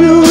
you.